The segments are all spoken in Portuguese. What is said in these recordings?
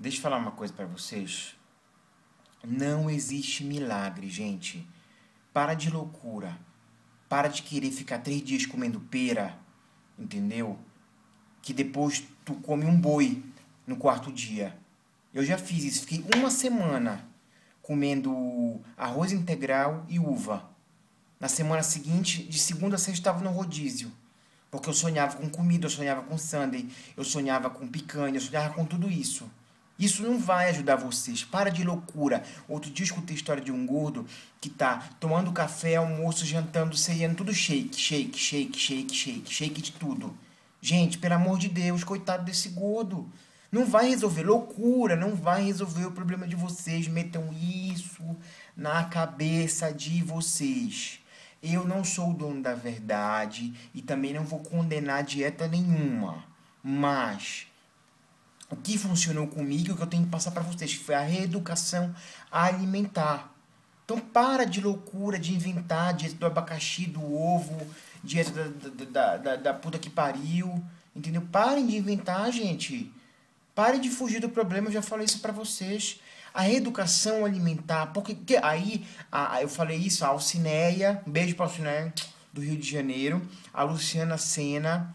Deixa eu falar uma coisa para vocês. Não existe milagre, gente. Para de loucura. Para de querer ficar três dias comendo pera, entendeu? Que depois tu come um boi no quarto dia. Eu já fiz isso. Fiquei uma semana comendo arroz integral e uva. Na semana seguinte, de segunda a sexta, estava no rodízio. Porque eu sonhava com comida, eu sonhava com sundae, eu sonhava com picanha, eu sonhava com tudo isso. Isso não vai ajudar vocês. Para de loucura. Outro dia eu escutei a história de um gordo que tá tomando café, almoço, jantando, ceando, tudo shake, shake, shake, shake, shake, shake de tudo. Gente, pelo amor de Deus, coitado desse gordo. Não vai resolver loucura, não vai resolver o problema de vocês. Metam isso na cabeça de vocês. Eu não sou o dono da verdade e também não vou condenar dieta nenhuma. Mas o que funcionou comigo, o que eu tenho que passar para vocês, foi a reeducação alimentar. Então para de loucura, de inventar dieta do abacaxi, do ovo, dieta da, da, da, da puta que pariu, entendeu? Parem de inventar, gente. Parem de fugir do problema, eu já falei isso para vocês. A reeducação alimentar, porque aí a, eu falei isso, a Alcineia, um beijo para Alcineia do Rio de Janeiro, a Luciana Sena,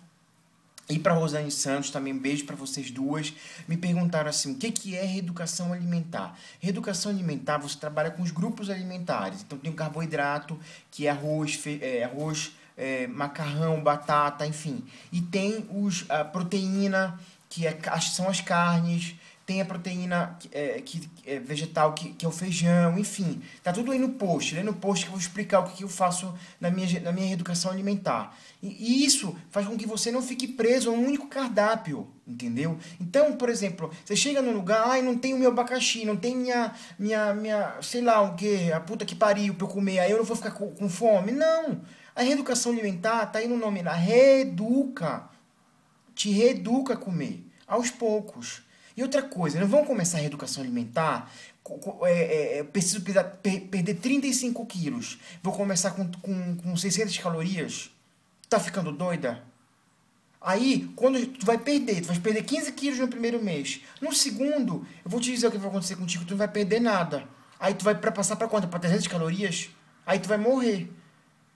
e para Rosane Santos também, um beijo para vocês duas. Me perguntaram assim: o que, que é reeducação alimentar? Reeducação alimentar, você trabalha com os grupos alimentares. Então tem o carboidrato, que é arroz, fe, é, arroz é, macarrão, batata, enfim. E tem os, a proteína, que é, são as carnes, tem a proteína é, que é vegetal, que, que é o feijão, enfim. Tá tudo aí no post. Lê no post que eu vou explicar o que, que eu faço na minha, na minha reeducação alimentar. E, e, isso faz com que você não fique preso a um único cardápio, entendeu? Então, por exemplo, você chega num lugar, ai, não tem o meu abacaxi, não tem minha, minha, minha sei lá, o que, a puta que pariu pra eu comer, aí eu não vou ficar com, com fome. Não! A reeducação alimentar tá aí no nome, na reeduca. Te reeduca a comer, aos poucos. E outra coisa, não vamos começar a reeducação alimentar? É, é, é preciso perder 35 quilos. Vou começar com, com, com 600 calorias. Tá ficando doida? Aí, quando tu vai perder, tu vai perder 15 quilos no primeiro mês. No segundo, eu vou te dizer o que vai acontecer contigo, tu não vai perder nada. Aí tu vai para passar para quanto? Para 300 calorias? Aí tu vai morrer.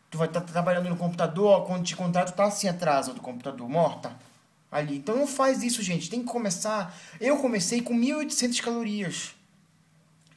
Tu vai estar tá trabalhando no computador, quando te contrato tá assim atrás do computador, morta ali. Então não faz isso, gente. Tem que começar. Eu comecei com 1.800 calorias,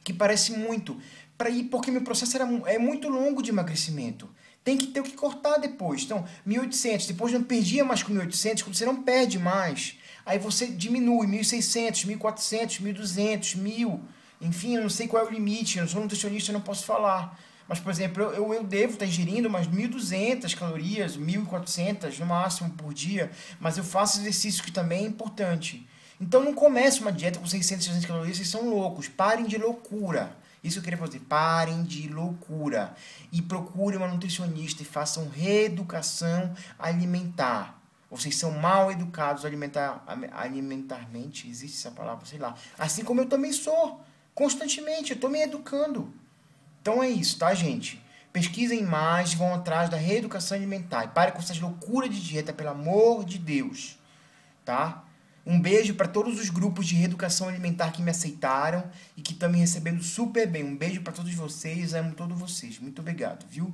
que parece muito, para ir porque meu processo era é muito longo de emagrecimento. Tem que ter o que cortar depois. Então, 1.800, depois não perdia mais com 1.800, quando você não perde mais. Aí você diminui 1.600, 1.400, 1.200, 1.000. Enfim, eu não sei qual é o limite, eu não sou nutricionista, eu não posso falar. Mas, por exemplo, eu, eu devo estar ingerindo umas 1.200 calorias, 1.400 no máximo por dia, mas eu faço exercício que também é importante. Então não comece uma dieta com 600, 600 calorias, vocês são loucos. Parem de loucura. Isso eu queria fazer. Parem de loucura. E procurem uma nutricionista e façam reeducação alimentar. Vocês são mal educados alimentar, alimentarmente. Existe essa palavra? Sei lá. Assim como eu também sou. Constantemente. Eu estou me educando. Então é isso, tá, gente? Pesquisem mais, vão atrás da reeducação alimentar. E pare com essas loucuras de dieta, pelo amor de Deus. Tá? Um beijo para todos os grupos de reeducação alimentar que me aceitaram e que estão me recebendo super bem. Um beijo para todos vocês, amo todos vocês. Muito obrigado, viu?